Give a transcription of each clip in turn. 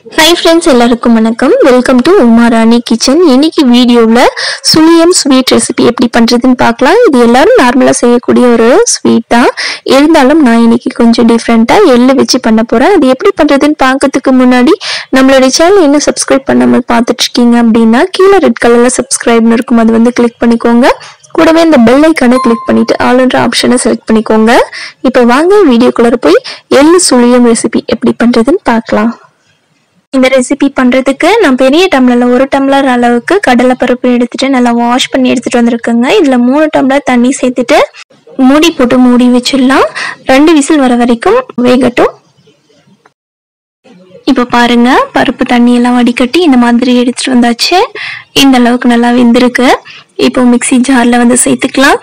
High friends எல்லாருக்கும் வணக்கம். Welcome to Uma Rani kitchen இன்னைக்கு வீடியோவில் சுழியம் ஸ்வீட் ரெசிபி எப்படி பண்ணுறதுன்னு பார்க்கலாம். இது எல்லாரும் நார்மலாக செய்யக்கூடிய ஒரு ஸ்வீட் தான். இருந்தாலும் நான் இன்னைக்கு கொஞ்சம் டிஃப்ரெண்ட்டாக எள்ளு வச்சு பண்ண போகிறேன் அது எப்படி பண்ணுறதுன்னு பார்க்கறதுக்கு முன்னாடி நம்மளுடைய சேனல் இன்னும் சப்ஸ்கிரைப் பண்ணாமல் பார்த்துட்ருக்கீங்க அப்படின்னா கீழே ரெட் கலரில் சப்ஸ்கிரைப்னு இருக்கும். அது வந்து கிளிக் பண்ணிக்கோங்க. கூடவே இந்த பெல் ஐக்கானை கிளிக் பண்ணிட்டு ஆளுன்ற ஆப்ஷனை செலக்ட் பண்ணிக்கோங்க. இப்போ வாங்க வீடியோக்குள்ள போய் எள்ளு சுழியம் ரெசிபி எப்படி பண்ணுறதுன்னு பார்க்கலாம். இந்த ரெசிபி பண்ணுறதுக்கு நான் பெரிய டம்ளரில் ஒரு டம்ளர் அளவுக்கு கடலைப்பருப்பு எடுத்துட்டு நல்லா வாஷ் பண்ணி எடுத்துகிட்டு வந்திருக்கேங்க. இதில் மூணு டம்ளர் தண்ணி சேர்த்துட்டு மூடி போட்டு மூடி வச்சிடலாம். ரெண்டு விசில் வர வரைக்கும் வேகட்டும். இப்போ பாருங்க பருப்பு தண்ணியெல்லாம் வடிகட்டி இந்த மாதிரி எடுத்துகிட்டு வந்தாச்சு. இந்த அளவுக்கு நல்லா வெந்திருக்கு. இப்போ மிக்ஸி ஜாரில் வந்து சேர்த்துக்கலாம்.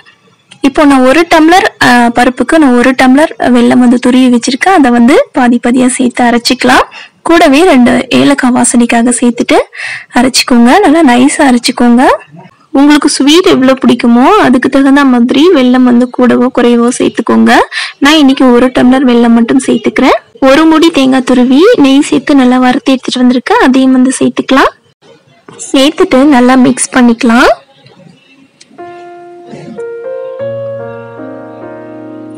இப்போ நான் ஒரு டம்ளர் பருப்புக்கு நான் ஒரு டம்ளர் வெள்ளம் வந்து துருவி வச்சுருக்கேன். அதை வந்து பாதி பாதியாக சேர்த்து அரைச்சிக்கலாம். கூடவே ரெண்டு ஏலக்காய் வாசனைக்காக சேர்த்துட்டு அரைச்சிக்கோங்க. நல்லா நைஸாக அரைச்சிக்கோங்க. உங்களுக்கு ஸ்வீட் எவ்வளோ பிடிக்குமோ அதுக்கு தகுந்த மாதிரி வெல்லம் வந்து கூடவோ குறைவோ சேர்த்துக்கோங்க. நான் இன்னைக்கு ஒரு டம்ளர் வெல்லம் மட்டும் சேர்த்துக்கிறேன். ஒரு முடி தேங்காய் துருவி நெய் சேர்த்து நல்லா வறுத்து எடுத்துட்டு வந்திருக்கேன் அதையும் வந்து சேர்த்துக்கலாம். சேர்த்துட்டு நல்லா மிக்ஸ் பண்ணிக்கலாம்.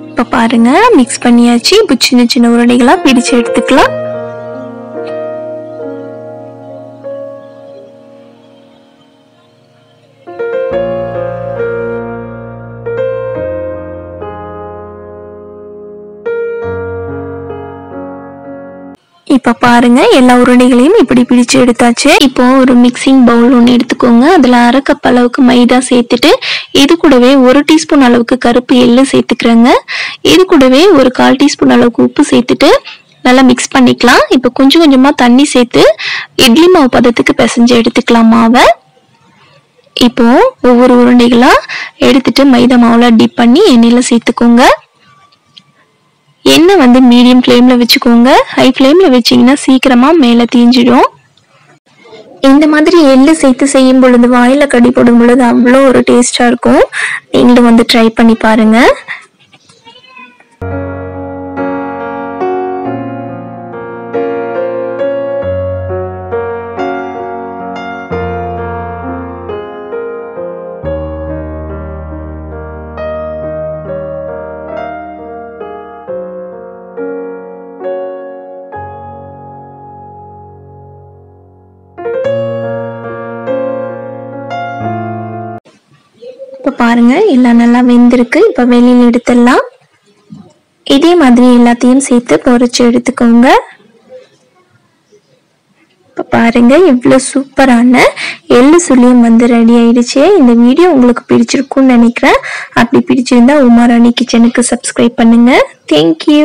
இப்போ பாருங்க மிக்ஸ் பண்ணியாச்சு. இப்போ சின்ன சின்ன உருண்டைகளாக பிடிச்சு எடுத்துக்கலாம். இப்போ பாருங்க எல்லா உருண்டைகளையும் இப்படி பிடிச்சு எடுத்தாச்சு. இப்போ ஒரு மிக்சிங் பவுல் ஒன்று எடுத்துக்கோங்க. அதில் அரை கப் அளவுக்கு மைதா சேர்த்துட்டு இது கூடவே ஒரு டீஸ்பூன் அளவுக்கு கருப்பு எள்ளு சேர்த்துக்கிறேங்க. இது கூடவே ஒரு கால் டீஸ்பூன் அளவுக்கு உப்பு சேர்த்துட்டு நல்லா மிக்ஸ் பண்ணிக்கலாம். இப்போ கொஞ்சம் கொஞ்சமாக தண்ணி சேர்த்து இட்லி மாவு பதத்துக்கு பிசைஞ்சு எடுத்துக்கலாம் மாவை. இப்போ ஒவ்வொரு உருண்டைகளாக எடுத்துட்டு மைதா மாவில் டிப் பண்ணி எண்ணெயில் சேர்த்துக்கோங்க. எண்ணெய் வந்து மீடியம் ஃப்ளேம்ல வச்சுக்கோங்க. ஹை ஃப்ளேமில் வச்சீங்கன்னா சீக்கிரமா மேலே தீஞ்சிடும். இந்த மாதிரி எள்ளு சேர்த்து செய்யும் பொழுது வாயில கடி போடும் பொழுது அவ்வளோ ஒரு டேஸ்டா இருக்கும். நீங்களும் வந்து ட்ரை பண்ணி பாருங்க. பாருங்க. எல்லாம் நல்லா வெந்திருக்கு. இப்போ வெளியில் எடுத்துடலாம். இதே மாதிரி எல்லாத்தையும் சேர்த்து பொறிச்சு எடுத்துக்கோங்க. இப்போ பாருங்க எவ்வளோ சூப்பரான எள்ளு சுழியம் வந்து ரெடி ஆயிடுச்சு. இந்த வீடியோ உங்களுக்கு பிடிச்சிருக்கும்னு நினைக்கிறேன். அப்படி பிடிச்சிருந்தா உமாராணி கிச்சனுக்கு சப்ஸ்கிரைப் பண்ணுங்க. தேங்க்யூ